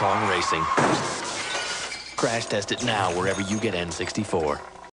Kong Racing. Crash test it now wherever you get N64.